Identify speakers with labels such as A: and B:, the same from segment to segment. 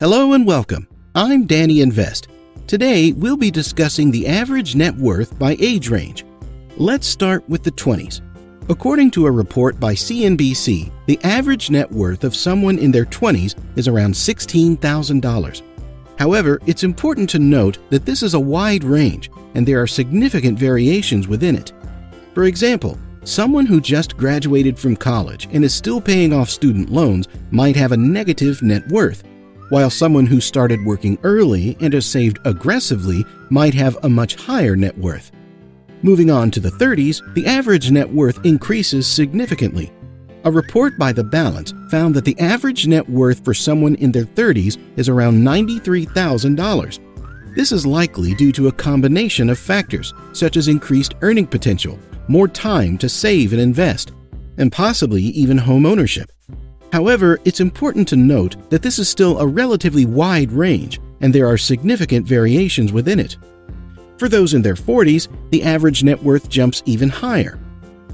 A: Hello and welcome. I'm Danny Invest. Today, we'll be discussing the average net worth by age range. Let's start with the 20s. According to a report by CNBC, the average net worth of someone in their 20s is around $16,000. However, it's important to note that this is a wide range and there are significant variations within it. For example, someone who just graduated from college and is still paying off student loans might have a negative net worth, while someone who started working early and has saved aggressively might have a much higher net worth. Moving on to the 30s, the average net worth increases significantly. A report by The Balance found that the average net worth for someone in their 30s is around $93,000. This is likely due to a combination of factors, such as increased earning potential, more time to save and invest, and possibly even home ownership. However, it's important to note that this is still a relatively wide range, and there are significant variations within it. For those in their 40s, the average net worth jumps even higher.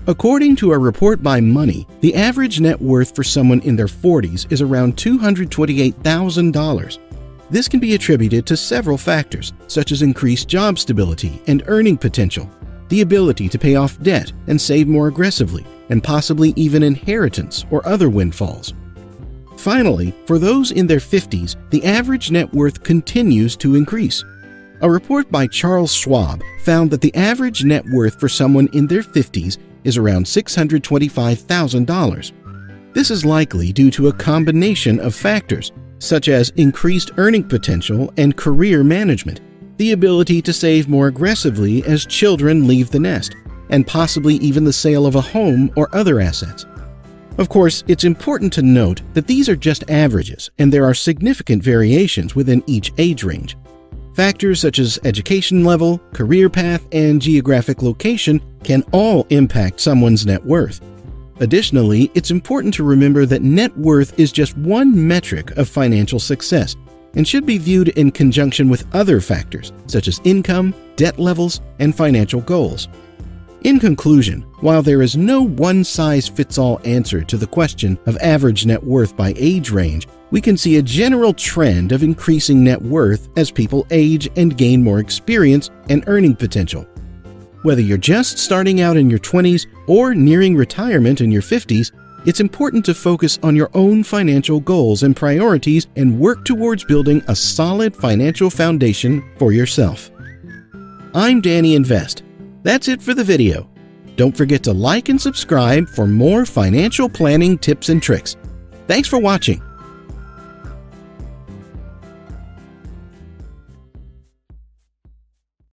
A: According to a report by Money, the average net worth for someone in their 40s is around $228,000. This can be attributed to several factors, such as increased job stability and earning potential, the ability to pay off debt and save more aggressively, and possibly even inheritance or other windfalls. Finally, for those in their 50s, the average net worth continues to increase. A report by Charles Schwab found that the average net worth for someone in their 50s is around $625,000. This is likely due to a combination of factors, such as increased earning potential and career management, the ability to save more aggressively as children leave the nest, and possibly even the sale of a home or other assets. Of course, it's important to note that these are just averages and there are significant variations within each age range. Factors such as education level, career path, and geographic location can all impact someone's net worth. Additionally, it's important to remember that net worth is just one metric of financial success and should be viewed in conjunction with other factors such as income, debt levels, and financial goals. In conclusion, while there is no one size fits all answer to the question of average net worth by age range, we can see a general trend of increasing net worth as people age and gain more experience and earning potential. Whether you're just starting out in your 20s or nearing retirement in your 50s, it's important to focus on your own financial goals and priorities and work towards building a solid financial foundation for yourself. I'm Danny Invest. That's it for the video. Don't forget to like and subscribe for more financial planning tips and tricks. Thanks for watching.